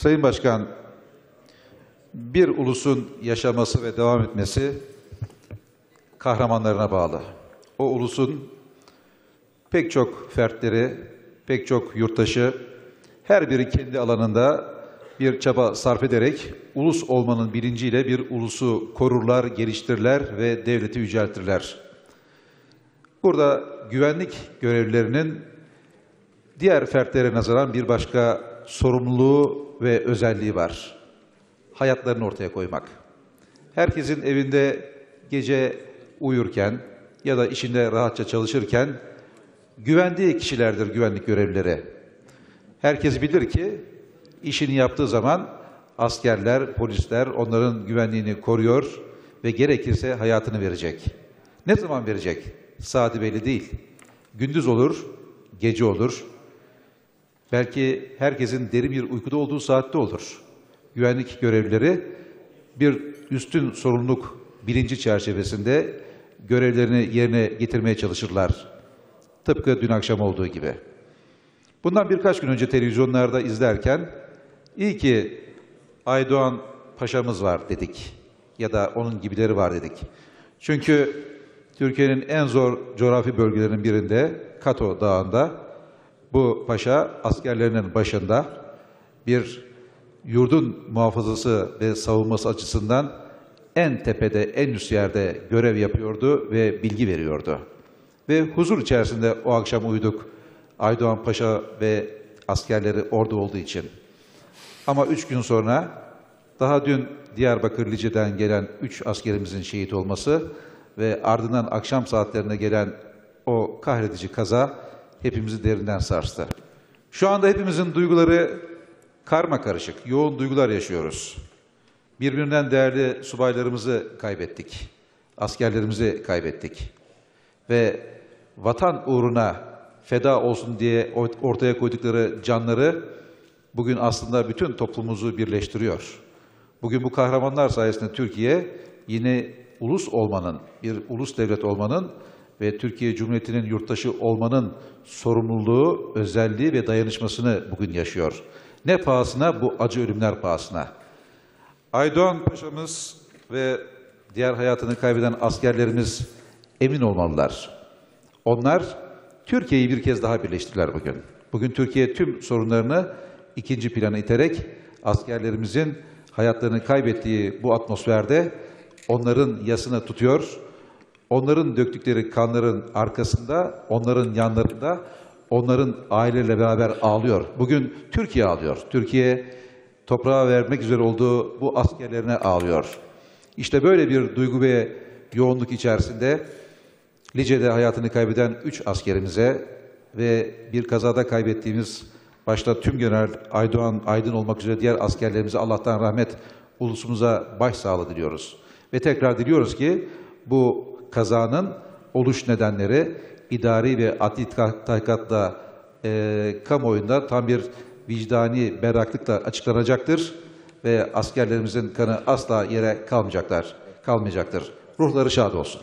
Sayın Başkan, bir ulusun yaşaması ve devam etmesi kahramanlarına bağlı. O ulusun pek çok fertleri, pek çok yurttaşı her biri kendi alanında bir çaba sarf ederek ulus olmanın bilinciyle bir ulusu korurlar, geliştirirler ve devleti yüceltirler. Burada güvenlik görevlilerinin diğer fertlere nazaran bir başka sorumluluğu ve özelliği var. Hayatlarını ortaya koymak. Herkesin evinde gece uyurken ya da işinde rahatça çalışırken güvendiği kişilerdir güvenlik görevlileri. Herkes bilir ki işini yaptığı zaman askerler, polisler onların güvenliğini koruyor ve gerekirse hayatını verecek. Ne zaman verecek? Saati belli değil. Gündüz olur, gece olur. Belki herkesin derin bir uykuda olduğu saatte olur. Güvenlik görevlileri bir üstün sorumluluk bilinci çerçevesinde görevlerini yerine getirmeye çalışırlar. Tıpkı dün akşam olduğu gibi. Bundan birkaç gün önce televizyonlarda izlerken iyi ki Aydoğan Paşa'mız var dedik ya da onun gibileri var dedik. Çünkü Türkiye'nin en zor coğrafi bölgelerinin birinde Kato Dağı'nda bu paşa askerlerinin başında bir yurdun muhafazası ve savunması açısından en tepede, en üst yerde görev yapıyordu ve bilgi veriyordu. Ve huzur içerisinde o akşam uyuduk. Aydoğan Paşa ve askerleri orada olduğu için. Ama üç gün sonra daha dün Diyarbakır Lice'den gelen üç askerimizin şehit olması ve ardından akşam saatlerine gelen o kahredici kaza hepimizi derinden sarstı. Şu anda hepimizin duyguları karma karışık, yoğun duygular yaşıyoruz. Birbirinden değerli subaylarımızı kaybettik. Askerlerimizi kaybettik. Ve vatan uğruna feda olsun diye ortaya koydukları canları bugün aslında bütün toplumumuzu birleştiriyor. Bugün bu kahramanlar sayesinde Türkiye yine ulus olmanın, bir ulus devlet olmanın ve Türkiye Cumhuriyeti'nin yurttaşı olmanın sorumluluğu, özelliği ve dayanışmasını bugün yaşıyor. Ne pahasına? Bu acı ölümler pahasına. Aydoğan Paşa'mız ve diğer hayatını kaybeden askerlerimiz emin olmalılar. Onlar Türkiye'yi bir kez daha birleştirdiler bugün. Bugün Türkiye tüm sorunlarını ikinci plana iterek askerlerimizin hayatlarını kaybettiği bu atmosferde onların yasını tutuyor. Onların döktükleri kanların arkasında, onların yanlarında, onların aileyle beraber ağlıyor. Bugün Türkiye ağlıyor. Türkiye toprağa vermek üzere olduğu bu askerlerine ağlıyor. İşte böyle bir duygu ve yoğunluk içerisinde Lice'de hayatını kaybeden üç askerimize ve bir kazada kaybettiğimiz başta tüm General Aydoğan Aydın olmak üzere diğer askerlerimize Allah'tan rahmet, ulusumuza başsağlığı diliyoruz. Ve tekrar diliyoruz ki bu kazanın oluş nedenleri idari ve adli tahkikatla e, kamuoyunda tam bir vicdani berraklıkla açıklanacaktır ve askerlerimizin kanı asla yere kalmayacaklar, kalmayacaktır. Ruhları şad olsun.